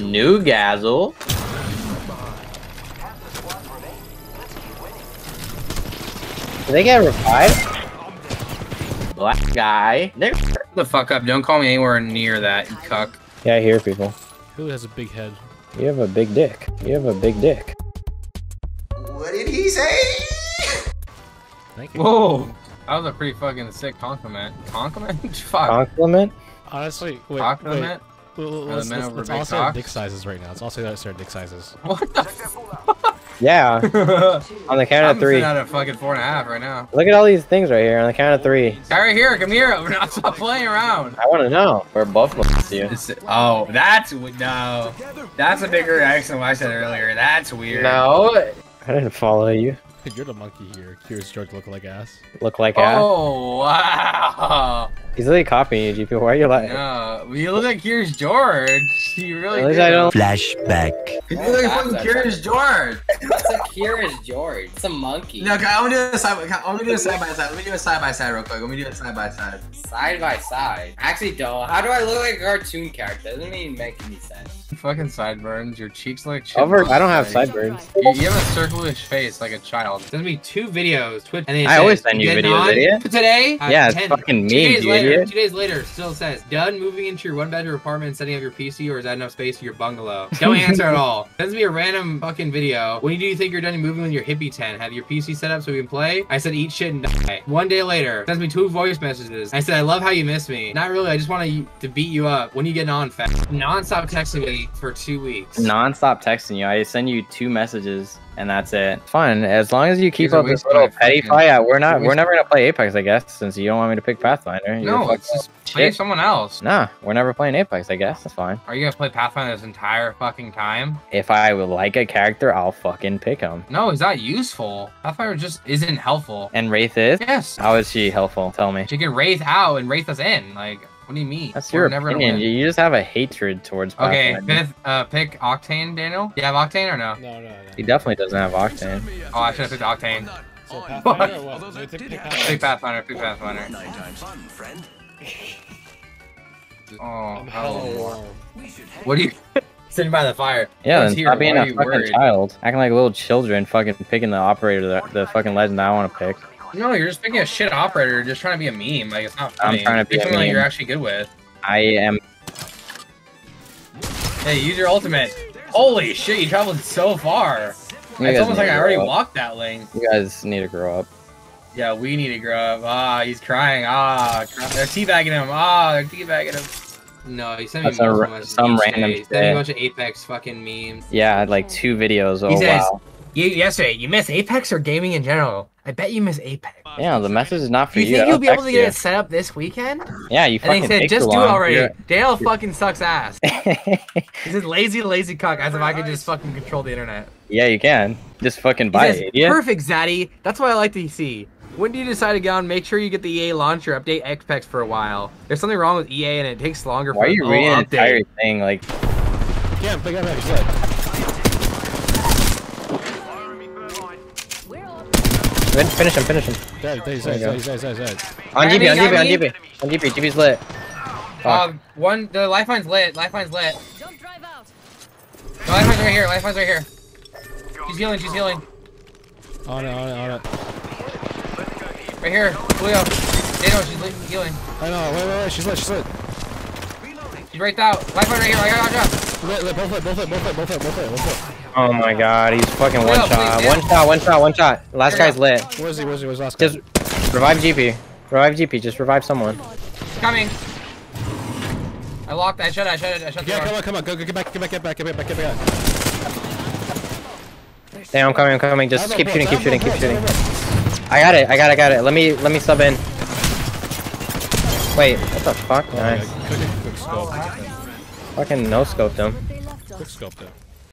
Newcastle. Did they get revived? Black guy. There. Shut the fuck up. Don't call me anywhere near that, you cuck. Yeah, I hear people. Who has a big head? You have a big dick. You have a big dick. What did he say? Thank you. Whoa. That was a pretty fucking sick compliment. Compliment? Fuck. Compliment? Honestly, wait, wait. Compliment? Well, the let's, men let's, let's all say our dick sizes right now. Let's all say that our dick sizes. What the Yeah. On the count of I'm of three. sitting at a fucking four and a half right now. Look at all these things right here on the count of three. Guy right here, come here. We're not stop playing around. I want to know. We're both looking at you. It's- oh, that's no. That's a bigger reaction than what I said earlier. That's weird. No. I didn't follow you. You're the monkey here. Curious George look like ass. Look like ass. Oh wow. He's literally copying you, GP. Why are you like? No, you look like Curious George. You really At least do. I don't. Flashback. You look like fucking Curious George. What's a Curious George? It's a monkey. No, guy, I'm gonna do a side. I'm gonna do a side by side. Let me do a side by side real quick. Let me do a side by side. Side by side. Actually, don't. How do I look like a cartoon character? Doesn't even make any sense. Fucking sideburns. Your cheeks look. Over. I don't have buddy. sideburns. You, you have a circlish face like a child. There's gonna be two videos. Twitch. And I always send you videos, idiot. Today. uh, Yeah, it's 10 fucking me, days you later. Two days later, still says done moving into your one bedroom apartment and setting up your PC, or is that enough space for your bungalow? Don't answer at all. Sends me a random fucking video. When do you think you're done moving with your hippie tent? Have your PC set up so we can play? I said eat shit and die. One day later, sends me two voice messages. I said I love how you miss me. Not really. I just want to to beat you up. When you getting on, fat? Non-stop texting me for two weeks. Non-stop texting you. I send you two messages, and that's it. Fine, as long as you keep These up this little petty fucking- fight. Yeah, we're not. We're never gonna play Apex, I guess, since you don't want me to pick Pathfinder. You're No, it's just play shit. someone else. Nah, we're never playing Apex. I guess that's fine. Are you gonna play Pathfinder this entire fucking time? If I would like a character, I'll fucking pick him. No, it's not useful. Pathfinder just isn't helpful. And Wraith is. Yes. How is she helpful? Tell me. She can wraith out and wraith us in. Like, what do you mean? That's We're your never gonna opinion. win. You you just have a hatred towards Okay, Pathfinder. fifth, uh, pick Octane, Daniel. Do you have Octane or no? No, no, no. He definitely doesn't have Octane. Oh, I should have picked Octane. So Pathfinder or what? Pick- pick Pathfinder. Pick Pathfinder. Oh, I'm hella warm. What do you sitting by the fire? Yeah, Who's then stop being a fucking worried? child. Acting like little children, fucking picking the operator, the, the fucking legend I want to pick. No, you're just picking a shit operator, just trying to be a meme. Like it's not funny. I'm funny. trying to be Pick a something that meme. you're actually good with. I am. Hey, use your ultimate. Holy shit, you traveled so far. You it's almost like I already up. walked that length. You guys need to grow up. Yeah, we need to grow up. Ah, he's crying. Ah, they're teabagging him. Ah, they're teabagging him. No, he sent me That's a multiple ra- some random day. He sent me a bunch of Apex fucking memes. Yeah, I had like two videos. Oh He says- wow. You, yesterday, you miss Apex or gaming in general? I bet you miss Apex. Yeah, the message is not for Do you you. think you'll be able to get you. it set up this weekend? Yeah, you And fucking they said, take just too do it already. You're- Dale fucking sucks ass. He says lazy, lazy cuck, as if I could just fucking control the internet. yeah, you can. Just fucking He buy says, it, idiot. Perfect, Zaddy. That's what I like to see. When do you decide to go on? Make sure you get the EA launcher, update Apex for a while. There's something wrong with EA and it takes longer Why for are you the reading whole the entire thing? Like, Yeah, pick up he's dead. Fin- finish him, finish him. Dead, dead, he's There dead, you go. he's dead, dead, dead. On Grab DB, me, on DB, on grab me. DB. On DB, DB's lit. Fuck. Um, one, the lifeline's lit. Lifeline's lit. Don't drive out. The lifeline's right here. Lifeline's right here. She's healing. She's healing. On it, on it, on it. Right here. Julio. Dano, she's healing. I know, wait, wait, wait, she's lit, she's lit. She's right out. Lifeline right here. I got you. Lit, lit, both lit, both lit, both lit, both lit, both lit, both lit. Oh my god, he's fucking one shot. please, One shot, one shot, one shot. Last guy's lit. Where's he, where's he, where's the last guy? Just revive GP. Revive GP, just revive someone. She's coming. I locked. I shut it. I shut it. I shut the Yeah, come on, come on, go, go, get back, get back, get back, get back, get back. Damn, I'm coming, I'm coming. Just keep shooting, keep shooting, keep shooting. boat, down the boat. I got it, I got it, I got it. Let me, let me sub in. Wait, what the fuck? Oh, yeah, Nice. Fucking no scoped him. Quick us. scope there.